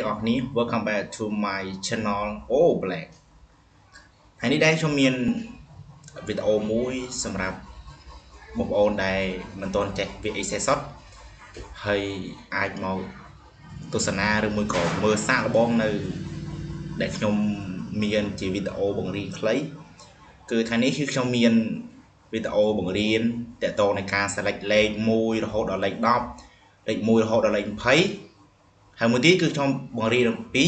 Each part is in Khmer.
ទាំងអស់គ្នា welcome back to my channel Oh Black ហើយនេះដែរខ្ញុំមានវីដេអូមួយសម្រាប់បងប្អូនដែលមិនទាន់ចេះវា Excel សតហើយអាចមកទស្សនាឬមួយក៏មើលសាកល្បងនៅ ដែលខ្ញុំមានជាវីដេអូបង្រៀនខ្លីគឺថ្ងៃនេះគឺខ្ញុំមានវីដេអូបង្រៀនតកតងនៃការ select លេខ1រហូតដល់លេខ10លេខ1រហូតដល់លេខ20 ហើយមួយទៀតគឺខ្ញុំបង្រៀនអំពី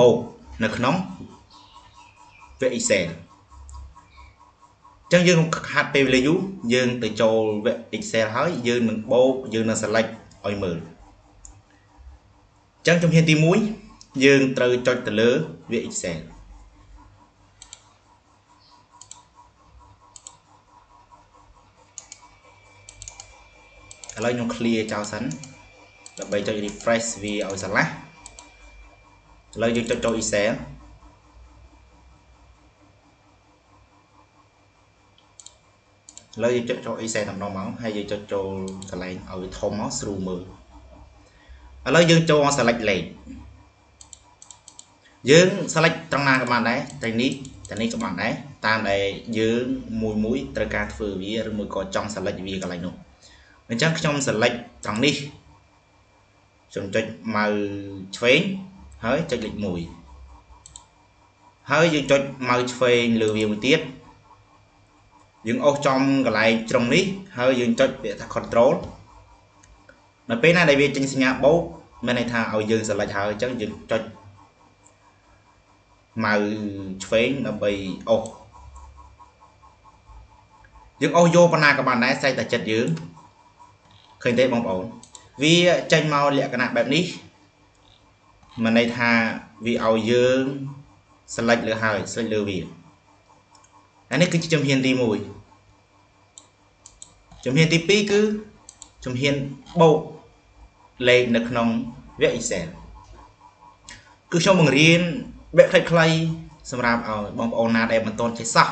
បូកនៅក្នុងវគ្គ Excel ចឹងយើងខាត់ពេលវេលាយូរយើងទៅចូលវគ្គ Excel ហើយយើងនឹងបូកយើងនឹង select ឲ្យមើលចឹងជំហានទី1យើងត្រូវចុចទៅលើវគ្គ Excel ឥឡូវខ្ញុំ clear ចោលសិន ដើម្បីចុច refresh វាឲ្យស្រឡះឥឡូវយើងចុចចូល Excel ឥឡូវយើងចុចចូល Excel តែម្ដងមកហើយយើងចុចចូលកន្លែងឲ្យវាធំមកស្រួលមើលឥឡូវយើងចូល select លេខយើង select ត្រង់ណាក៏បានដែរតែនេះតែនេះក៏បានដែរតាមដែលយើងមួយមួយត្រូវការធ្វើវាឬមួយក៏ចង់ select វាកន្លែងនោះអញ្ចឹងខ្ញុំ select ត្រង់នេះ ខ្ញុំចុចម៉ៅឆ្វេងហើយចុចលេខ1ហើយយើងចុចម៉ៅឆ្វេងលើវាមួយទៀតយើងអូសចំកន្លែងត្រង់នេះហើយយើងចុចពាក្យថា control នៅពេលណាដែលវាចេញសញ្ញាបូកមានន័យថាឲ្យយើង select ហើយអញ្ចឹងយើងចុចម៉ៅឆ្វេងដើម្បីអូសយើងអូសយកប៉ុណ្ណាក៏បានដែរស្រេចតែចិត្តយើងឃើញទេបងប្អូន វាចេញមកលក្ខណៈបែបនេះមិនន័យថាវាឲ្យយើង select លើហើយ select លើវាអានេះគឺជាជំហានទី1ជំហានទី2គឺជំហានបូកលេខនៅក្នុងវគ្គ Excel គឺខ្ញុំបង្រៀនវគ្គខ្លីៗសម្រាប់ឲ្យបងប្អូនណាដែលមិនទាន់ចេះសោះ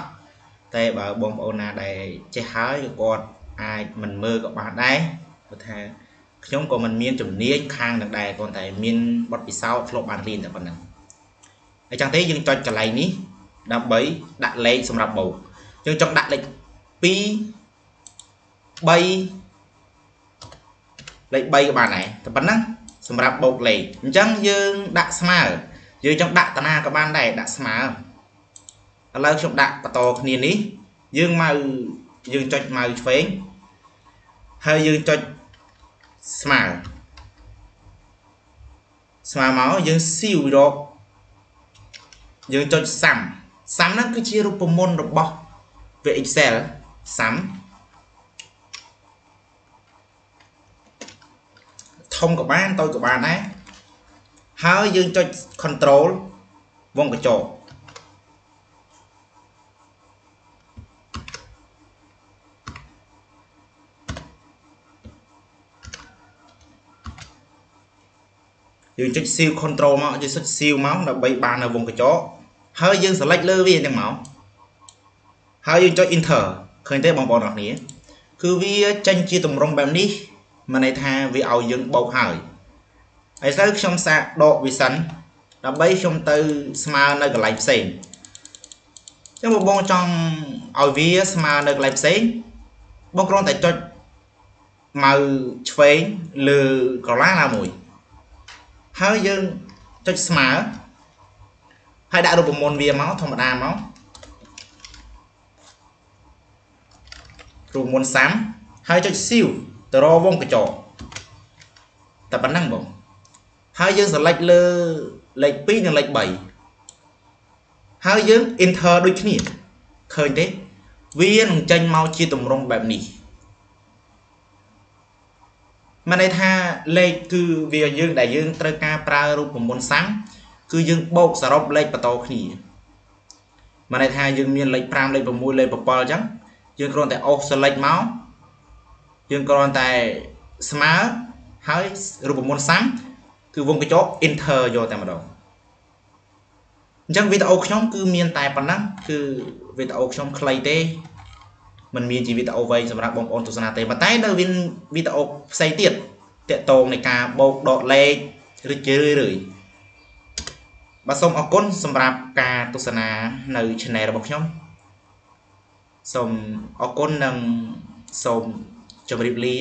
តែបើបងប្អូនណាដែលចេះហើយគាត់អាចមិនមើលក៏បានដែរព្រោះថា ខ្ញុំក៏មិនមានជំនាញខាងនឹងដែរគ្រាន់តែមានបទពិសោធន៍ធ្លាប់បានរៀនតែប៉ុណ្ណឹងអញ្ចឹងទេយើងចុចកន្លែងនេះដើម្បីដាក់លេខសម្រាប់បូកយើងចង់ដាក់លេខ2 3លេខ3ក៏បានដែរតែប៉ុណ្ណឹងសម្រាប់បូកលេខអញ្ចឹងយើងដាក់ស្មើយើងចង់ដាក់តាណាក៏បានដែរដាក់ស្មើឥឡូវខ្ញុំដាក់បន្តគ្នានេះយើងមកយើងចុចម៉ៅឆ្វេងហើយយើងចុច ស្មើស្មើមកយើងស៊ីវរកយើងចុចសាំសាំហ្នឹងគឺជារូបមន្តរបស់វា Excel សាំធំក៏បានតូចក៏បានដែរហើយយើងចុច control វងកញ្ចក់ យើងចុច seal control មកយើងចុច seal មកដើម្បីបាននៅវងកញ្ចក់ហើយយើង select លើវាទាំងមកហើយយើងចុច enter ឃើញទេបងប្អូនអរគ្នាគឺវាចេញជាតម្រងបែបនេះមានន័យថាវាឲ្យយើងបោកហើយហើយទៅខ្ញុំសាកដកវាសិនដើម្បីខ្ញុំទៅស្មើនៅកន្លែងផ្សេងចឹងបងចង់ឲ្យវាស្មើនៅកន្លែងផ្សេងបងគ្រាន់តែចុចម៉ៅឆ្វេងលើក្រឡាណាមួយ ហើយយើងចុចស្មើហើយដាក់រូបមន្តវាមកធម្មតាមករូបមន្តសាំហើយចុចស៊ីវទៅរវងកញ្ចក់តែប៉ុណ្ណឹងបងហើយយើង select លើលេខ2និងលេខ3ហើយយើង enter ដូចគ្នាឃើញទេវានឹងចេញមកជាទម្រង់បែបនេះ មានន័យថាលេខគឺវាយើងដែលយើងត្រូវការប្រើរូបមន្តសាំងគឺយើងបូកសរុបលេខបន្តគ្នាមានន័យថាយើងមានលេខ5លេខ6លេខ7អញ្ចឹងយើងគ្រាន់តែអូស select មកយើងគ្រាន់តែស្មើហើយរូបមន្តសាំងគឺវងកញ្ចក់ enter យកតែម្ដងអញ្ចឹងវីដេអូខ្ញុំគឺមានតែប៉ុណ្ណឹងគឺវីដេអូខ្ញុំខ្លីទេ มันមានជាវីដេអូវែងសម្រាប់បងប្អូនទស្សនាទេប៉ុន្តែនៅមានវីដេអូផ្សេងទៀតតកតងនៃការបូកដកលេខឬជារឿយរឿយបាទសូមអរគុណសម្រាប់ការទស្សនានៅ channel របស់ខ្ញុំសូមអរគុណនិងសូមជម្រាបលា